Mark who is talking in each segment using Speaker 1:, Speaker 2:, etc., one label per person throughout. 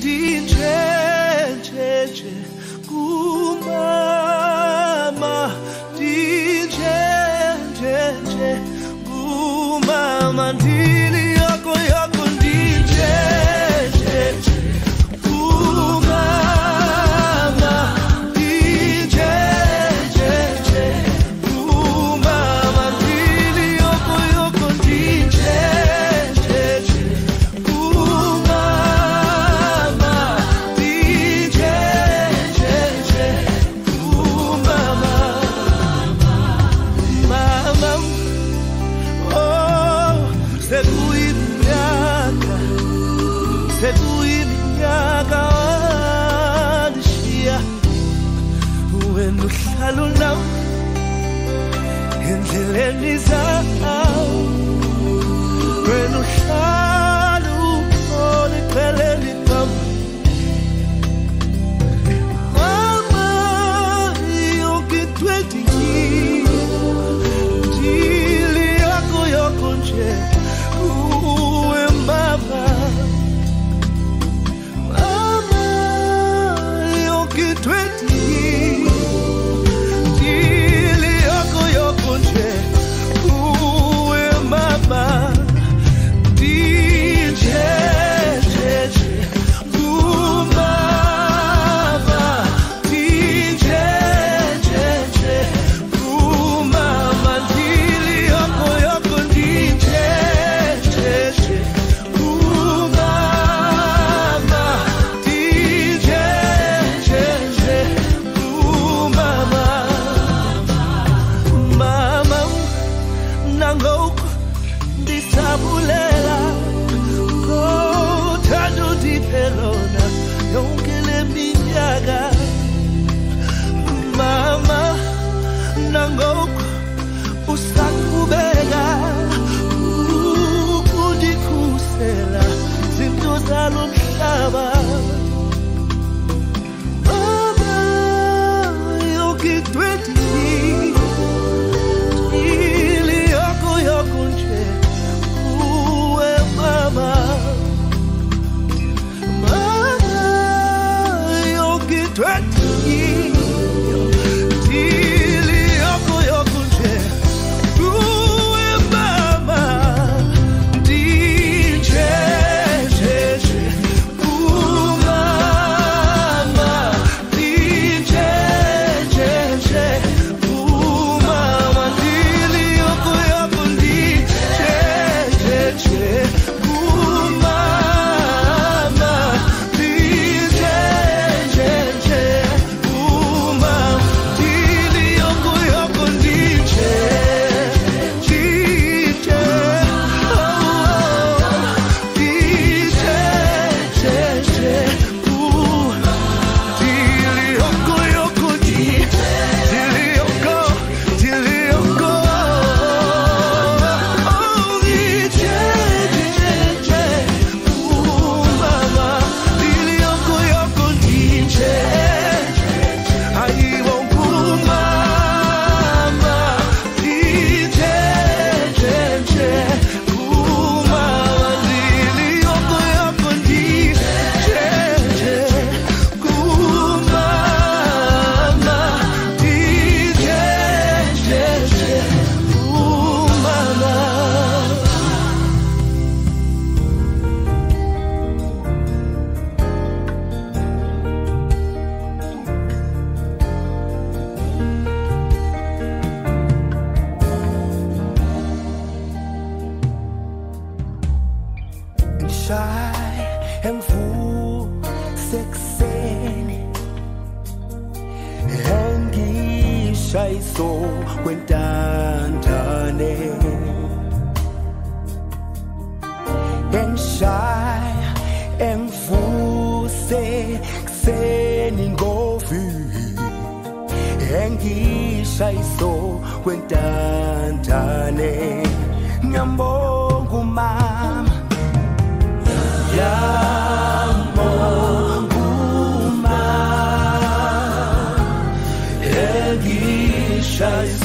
Speaker 1: DJ.
Speaker 2: shy and full sekuseni engishayiso kwentandane engishaya engivuse kuseni ngovi engishayiso kwentandane ngiyambonga umama
Speaker 3: Scheiß.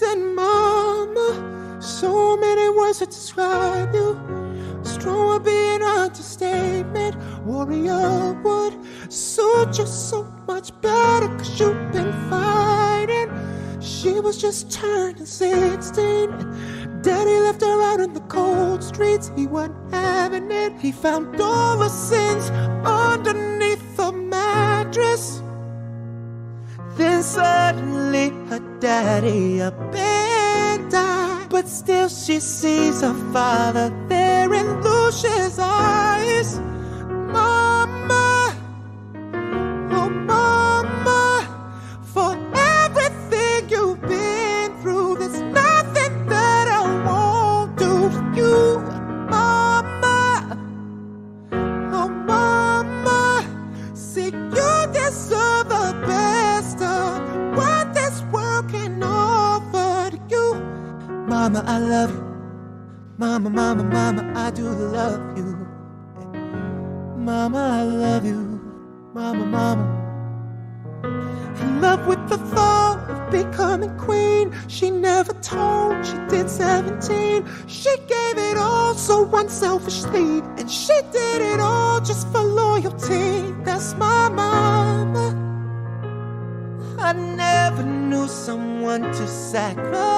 Speaker 4: Listen, mama, so many words to describe you. Strong would be an understatement. Warrior would suit you so much better cause you've been fighting. She was just turning 16. Daddy left her out in the cold streets. He wasn't having it. He found all the sins underneath suddenly her daddy up and died. But still she sees her father there in Lucia's eyes. 17. She gave it all so unselfishly. And she did it all just for loyalty. That's my mama. I never knew someone to sacrifice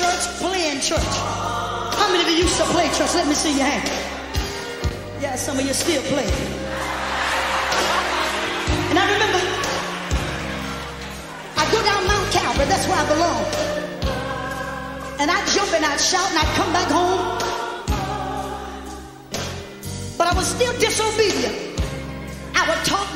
Speaker 5: church playing church. How many of you used to play church? Let me see your hand. Yeah, some of you still play. And I remember I go down Mount Calvary, that's where I belong. And I jump and I shout and I come back home. But I was still disobedient. I would talk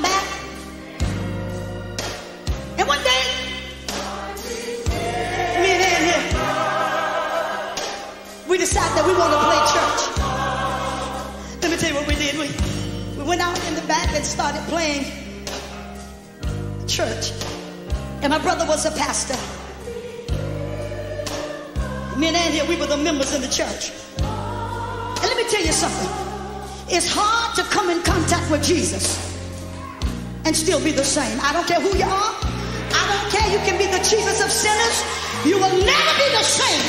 Speaker 5: Went out in the back and started playing church. And my brother was a pastor. Me and Ann here, we were the members in the church. And let me tell you something. It's hard to come in contact with Jesus and still be the same. I don't care who you are. I don't care. You can be the chiefest of sinners. You will never be the same.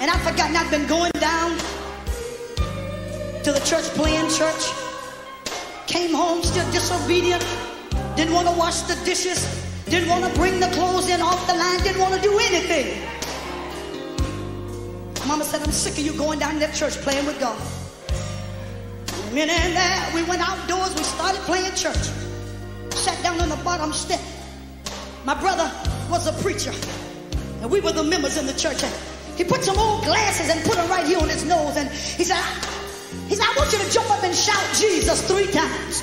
Speaker 5: And I forgot I've been going down to the church, playing church. Came home still disobedient. Didn't want to wash the dishes. Didn't want to bring the clothes in off the line. Didn't want to do anything. Mama said, I'm sick of you going down to that church playing with God. And then there, we went outdoors, we started playing church. Sat down on the bottom step. My brother was a preacher, and we were the members in the church. And he put some old glasses and put them right here on his nose. And he said, he said, I want you to jump up and shout Jesus three times.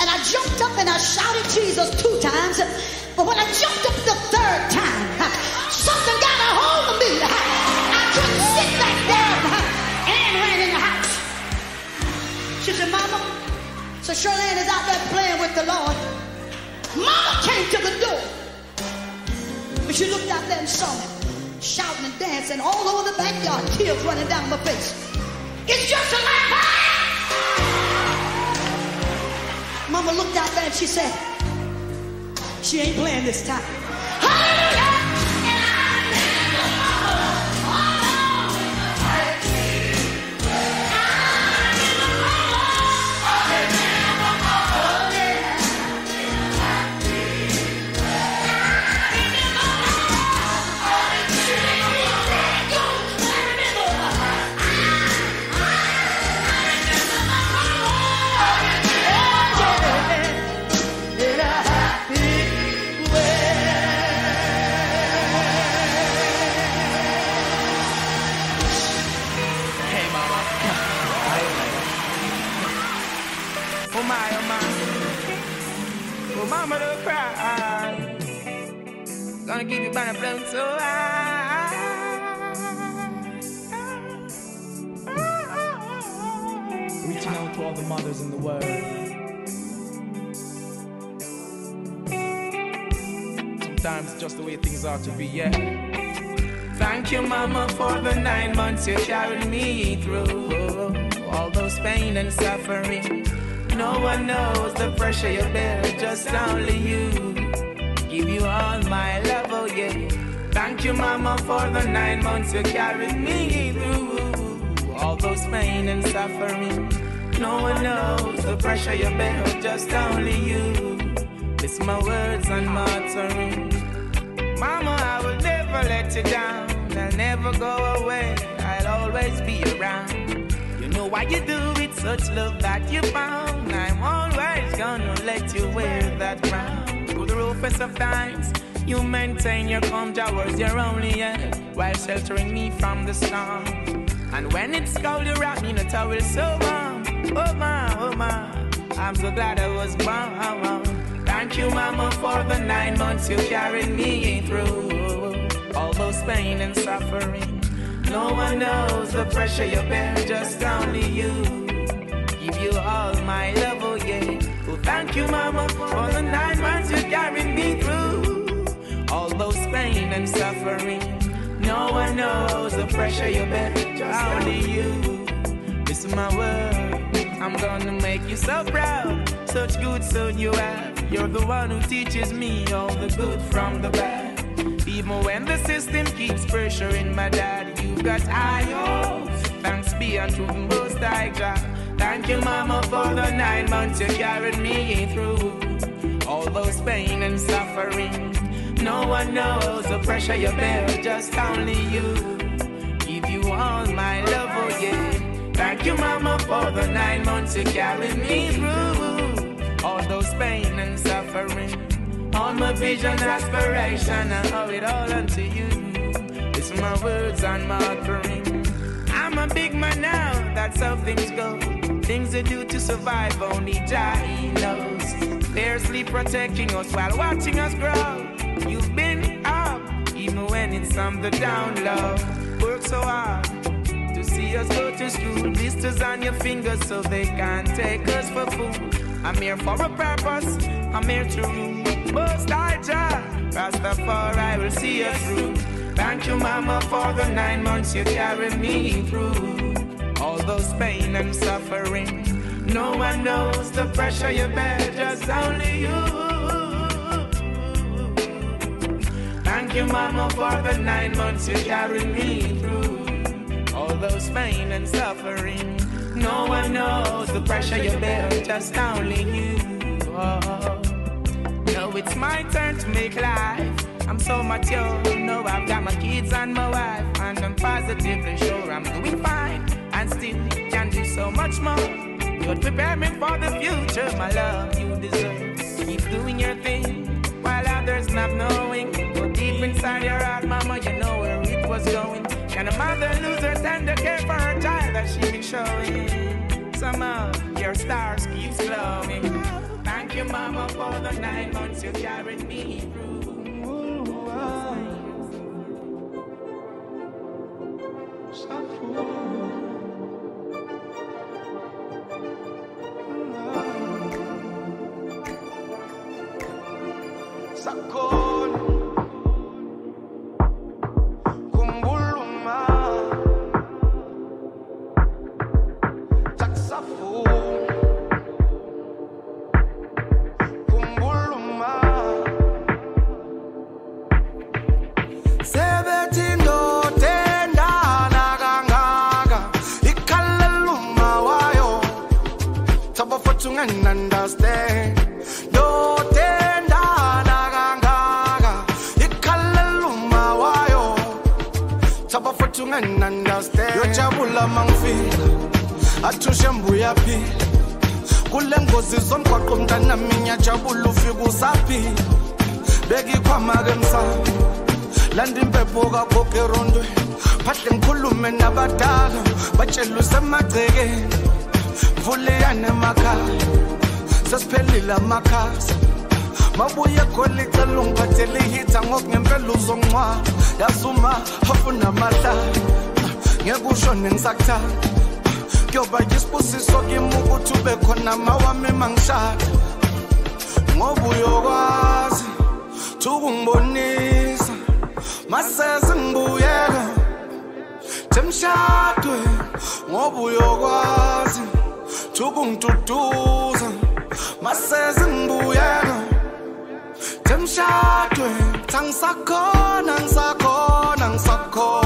Speaker 5: And I jumped up and I shouted Jesus two times. But when I jumped up the third time, something got a hold of me. I couldn't sit back down. Ann ran in the house. She said, Mama, so Charlene is out there playing with the Lord. Mama came to the door. But she looked out there and saw me shouting and dancing all over the backyard, tears running down my face. It's just like that. Mama looked out there and she said, she ain't playing this time.
Speaker 2: Keep the blood so high.
Speaker 6: Reaching out to all the mothers in the world. Sometimes just the way things are to be, yeah.
Speaker 2: Thank you, mama, for the nine months you carried me through. All those pain and suffering. No one knows the pressure you bear, just only you. Give you all my love, oh yeah. Thank you, mama, for the nine months you carried me through. All those pain and suffering. No one knows the pressure you bear, just only you. It's my words and my utterance. Mama, I will never let you down. I'll never go away. I'll always be around. You know why you do it, such love that you found. I'm always gonna let you wear that crown. Roughest of times, you maintain your calm towards your only end while sheltering me from the storm. And when it's cold, you wrap me in a towel so warm. Oh my, oh my, I'm so glad I was born. Thank you, Mama, for the nine months you carried me through. All those pain and suffering. No one knows the pressure you bear, just only you. Give you all my love, oh yeah. Oh, thank you, Mama, for the nine months you carried me through. All those pain and suffering. No one knows the pressure you bear, only you. Listen my word, I'm gonna make you so proud. Such good son you have. You're the one who teaches me all the good from the bad. Even when the system keeps pressuring my dad, you've got high hopes. Thanks be unto the most high God. Thank you, mama, for the nine months you carried me through. All those pain and suffering. No one knows the pressure you bear, just only you. Give you all my love, oh yeah. Thank you, mama, for the nine months you carried me through. All those pain and suffering. All my vision, aspiration, I owe it all unto you. It's my words and my offering. I'm a big man now, that's how things go. Things they do to survive, only Jah knows. Fiercely protecting us while watching us grow. You've been up, even when it's on the down low. Work so hard to see us go to school. Blisters on your fingers so they can't take us for food. I'm here for a purpose, I'm here to rule. Most I Jah, Rastafari will see us through. Thank you, Mama, for the nine months you carried me through. All those pain and suffering. No one knows the pressure you bear, just only you. Thank you, Mama, for the nine months you carried me through. All those pain and suffering. No one knows the pressure you bear, just only you. Oh. Now it's my turn to make life. I'm so mature, know I've got my kids and my wife, and I'm positively sure I'm doing fine, and still can do so much more. You'd prepare me for the future, my love. You deserve. Keep doing your thing while others not knowing. But deep inside your heart, mama, you know where it was going. Can a mother lose her tender care for her child that she been showing? Somehow your stars keep glowing. Thank you, mama, for the nine months you carried me through.
Speaker 3: Sakon emakhaya sesiphelile amakhasa mabuye khona icela ungiphathele ihitha ngokungempela uzongcwaba yazuma afuna amahlala ngeke ushone ngisakuthanda kuyoba yisibusiso kimi ukuthi ube khona mawami mangishada. Ngoba uyokwazi thukungibonisa maseze ngibuyela temshadwe ngoba uyokwazi. Thukungiduduza maseze ngibuyela temshadwe tangisakhona ngisakhona ngisakhona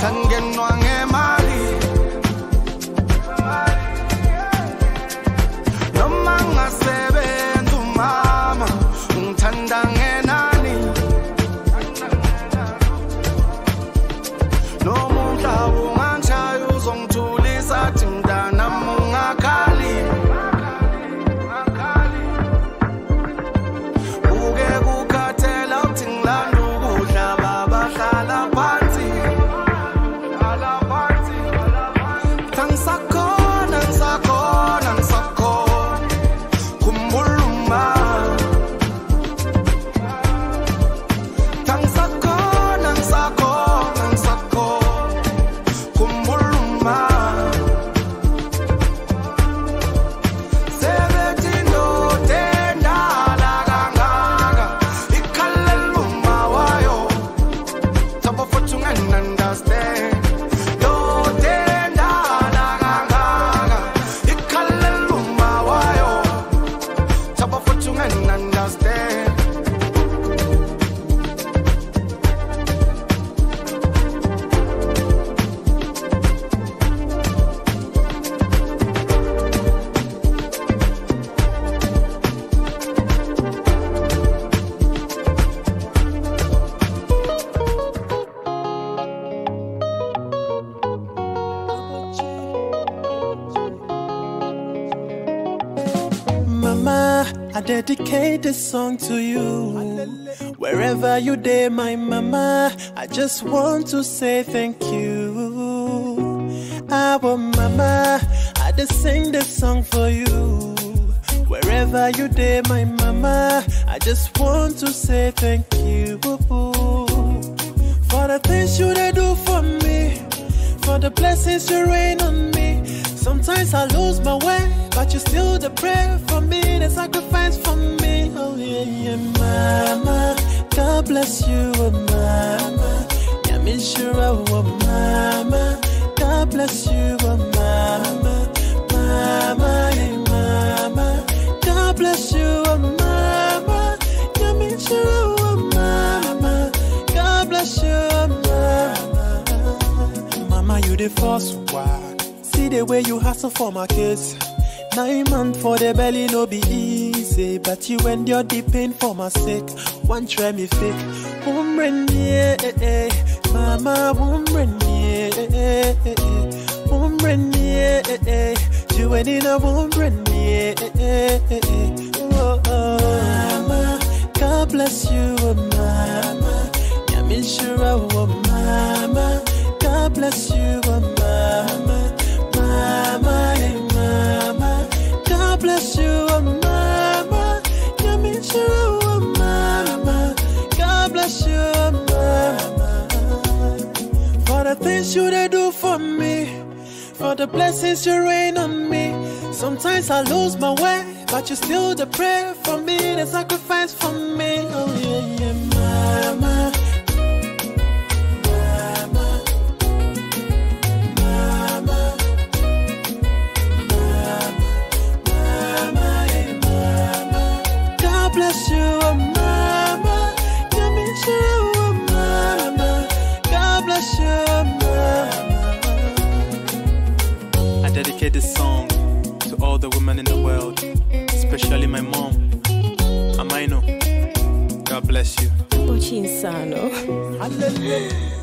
Speaker 3: ekhaya tangenwa ngemali noma ngasebenza umama ungithanda
Speaker 7: I dedicate this song to you. Wherever you day, my mama, I just want to say thank you. Our mama, I just sing this song for you. Wherever you day, my mama, I just want to say thank you. For the things you do for me, for the blessings you rain on me. Sometimes I lose my way, but you still the prayer for me, the sacrifice for me. Oh yeah, yeah, mama. God bless you, oh mama. Sure, oh mama. God bless you, oh mama. Mama, yeah, mama. God bless you, oh mama. Sure, oh mama. God bless you, oh mama. Mama, you the first the way you hustle for my kids. Nine months for the belly no be easy, but you endure the pain for my sake. One try me fake, yeah, eh, eh. mama eh, yeah, eh, eh. you ain't in a eh. Oh, oh. mama, God bless you, oh, mama. Sure, oh, mama. For the blessings you rain on me. Sometimes I lose my way, but you still the prayer for me, the sacrifice for me. Oh yeah, yeah,
Speaker 8: especially my mom. Amaino, God bless you.
Speaker 9: Uchinsano.
Speaker 10: Hey,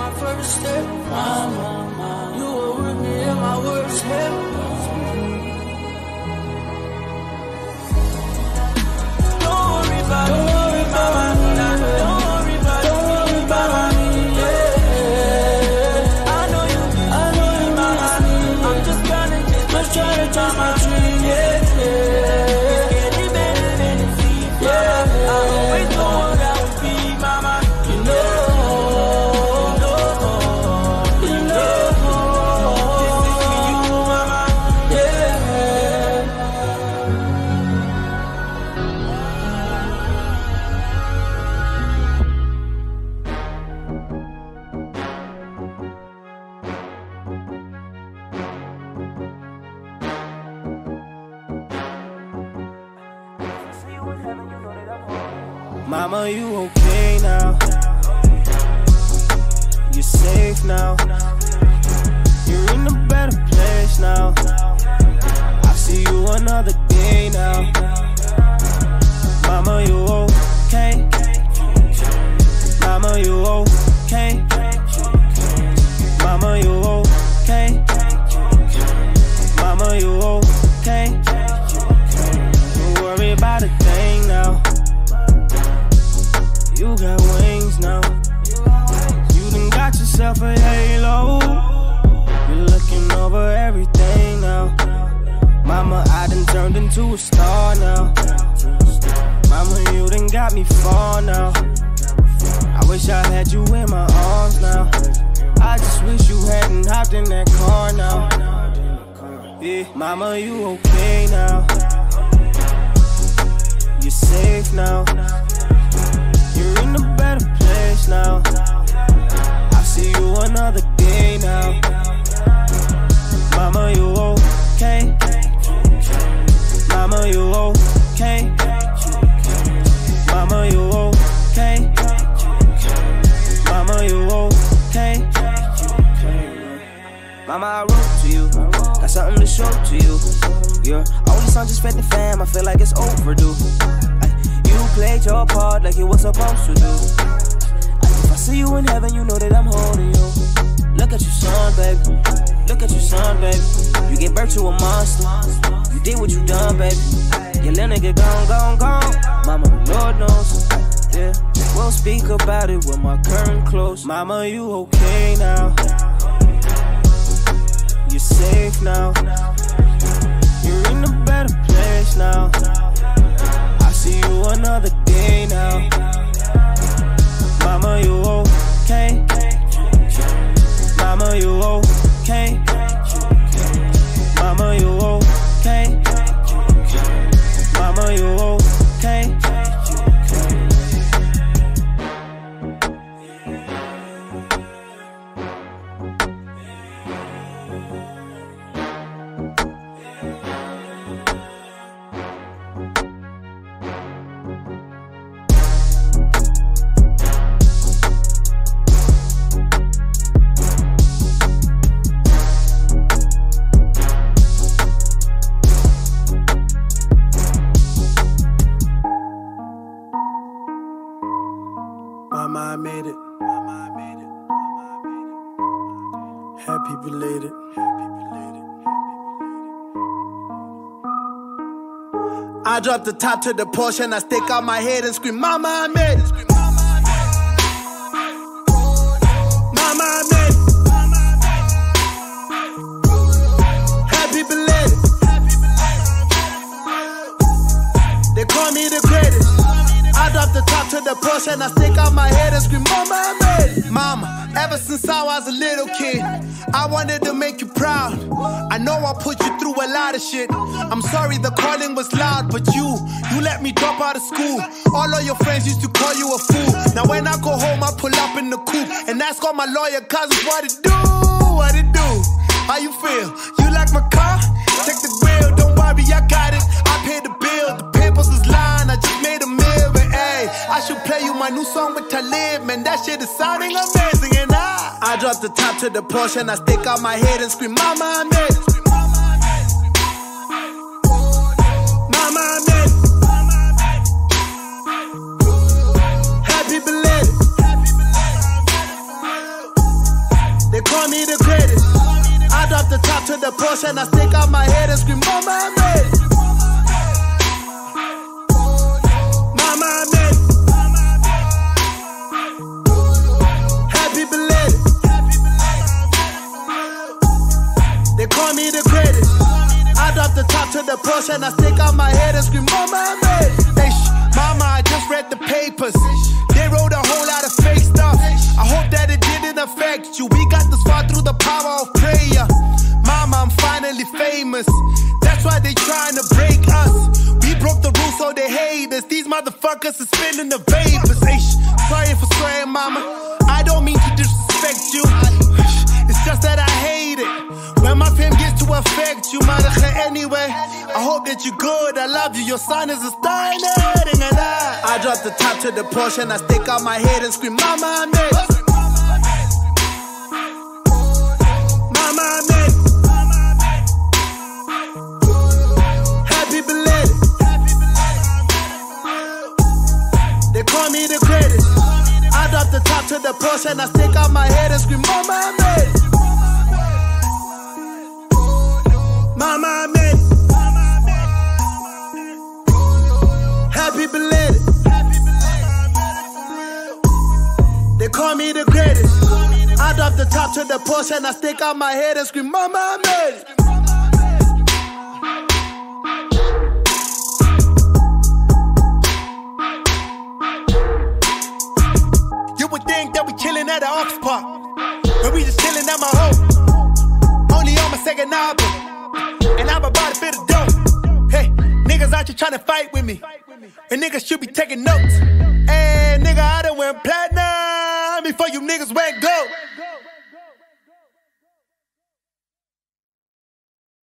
Speaker 11: my first step. Mama, you were with me in my worst hell. Don't worry about it.
Speaker 3: not a thing now. You got wings now. You done got yourself a halo. You're looking over everything now. Mama, I done turned into a star now. Mama, you done got me far now. I wish I had you in my arms now. I just wish you hadn't hopped in that car now. Yeah, mama, you okay now? You're safe now. You're in a better place now. I see you another day now. Mama, you okay? Mama, you okay? Mama, you okay? Mama, you okay? Mama, I wrote to you. Got something to show to you. Your only son just fed the fam. I feel like it's overdue. You played your part like you was supposed to do. If I see you in heaven, you know that I'm holding you. Look at your son, baby. Look at your son, baby. You gave birth to a monster. You did what you done, baby. Your little nigga gone, gone, gone. Mama, Lord knows. Yeah, we'll speak about it when my curtain close. Mama, you okay now? You're safe now. Now. I see you another day now. Mama, you okay? Mama, you okay? Mama, you okay? Mama, you okay?
Speaker 12: Drop the top to the Porsche and I stick out my head and scream, Mama, I made it. Mama, I made it. Happy belated. They call me the greatest. I drop the top to the Porsche and I stick out my head and scream, Mama, I made it. Mama, ever since I was a little kid, I wanted to make you proud. I know I put you through a lot of shit. I'm sorry the calling was loud, but you, you let me drop out of school. All of your friends used to call you a fool. Now when I go home, I pull up in the coupe and ask all my lawyer cousins what it do, what it do. How you feel? You like my car? Take the grill, don't worry, I got it. I paid the bill, the papers is lying, I just made a meal, hey, I should play you my new song with Talib, man. That shit is sounding amazing, I, drop the top to the Porsche and I stick out my head and scream, Mama, I made it. Mama, I made it. Happy belated. They call me the greatest. I drop the top to the Porsche and I stick out my head and scream, Mama, I made to the Porsche and I stick out my head and scream, Mama, I made. Hey, sh- Mama, I just read the papers. They wrote a whole lot of fake stuff. I hope that it didn't affect you. We got this far through the power of prayer. Mama, I'm finally famous. That's why they trying to break us. We broke the rules, so they hate us. These motherfuckers are spinning the vapors. Hey, sorry for swearing, Mama. I don't mean to disrespect you. Affect you, anyway. I hope that you're good. I love you. Your son is a star I. Drop the top to the Porsche and I stick out my head and scream, Mama, I made it. Mama, I made it. Happy belated. They call me the greatest. I drop the top to the Porsche and I stick out my head and scream, Mama, I'm made Mama made it. Happy belated. They call me the greatest. I drop the top to the Porsche and I stick out my head and scream, Mama made it. You would think that we chillin' at the Ox park, but we just chillin' at my home. Only on my second album. And I'm about to fit a dope. Hey, niggas out here tryna fight with me. And niggas should be taking notes. Hey, nigga, I done went platinum before you niggas went gold.